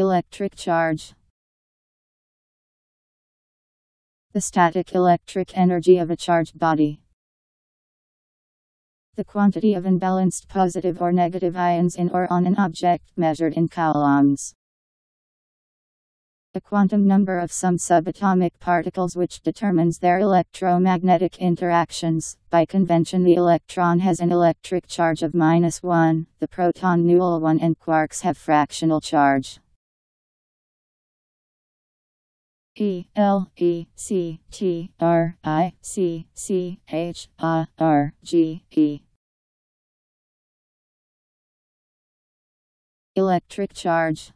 Electric charge. The static electric energy of a charged body. The quantity of unbalanced positive or negative ions in or on an object measured in coulombs. The quantum number of some subatomic particles which determines their electromagnetic interactions. By convention the electron has an electric charge of minus 1, the proton null 1 and quarks have fractional charge. E L E C T R I C C H A R G E. Electric charge